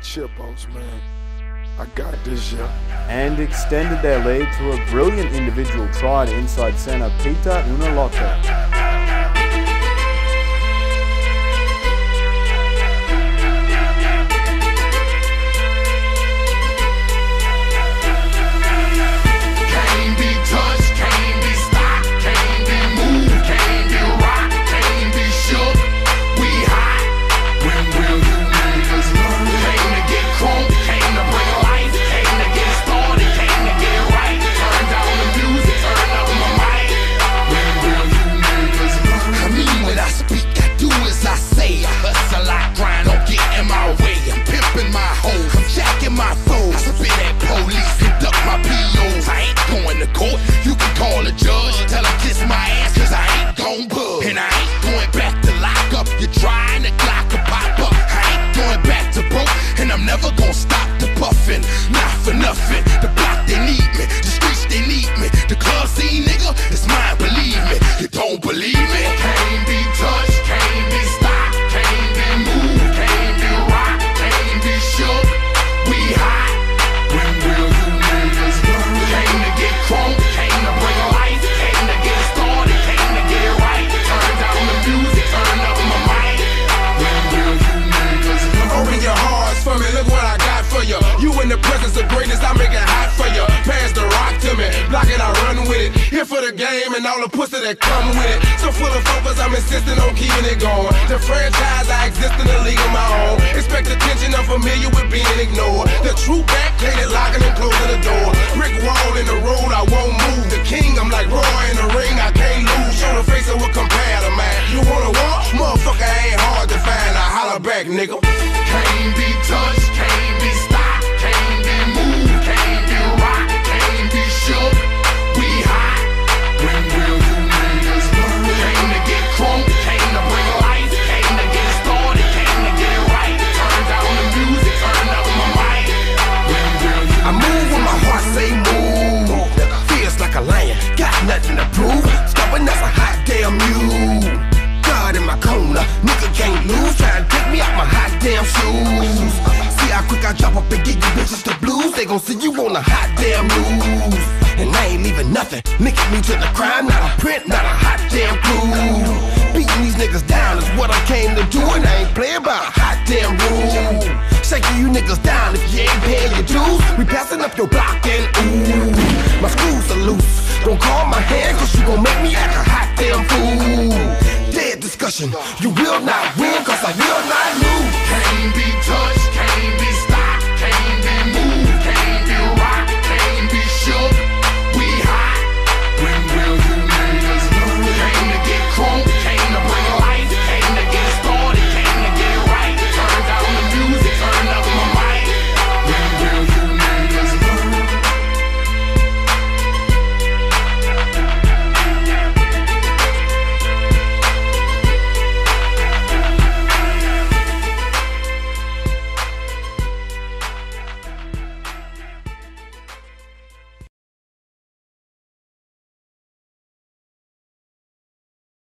Chipos, man. I got this, yeah. And extended their lead to a brilliant individual try to inside centre Pita Unaloto. For nothing. Eh? The block, they need me. The streets, they need me. The club scene, nigga, it's mine, believe me. You don't believe me? You the greatness, I make it hot for you. Pass the rock to me, block it, I run with it. Here for the game and all the pussy that come with it. So full of focus, I'm insisting on keeping it going. The franchise, I exist in the league of my own. Expect attention, I'm familiar with being ignored. The true backplated, locking and closing the door. Brick wall in the road, I won't move. The king, I'm like Roy in the ring, I can't lose. Show the face of compare to man. You wanna walk? Motherfucker ain't hard to find. I holler back, nigga. Can't be touched, can't be I drop up and get you bitches the blues. They gon' see you on the hot damn news. And I ain't leaving nothing. Linking me to the crime, not a print, not a hot damn clue. Beating these niggas down is what I came to do, and I ain't playing by a hot damn rule. Shaking you niggas down if you ain't paying your dues. We passing up your block and ooh, my screws are loose. Don't call my hand, cause you gon' make me act a hot damn fool. Dead discussion, you will not win, cause I will not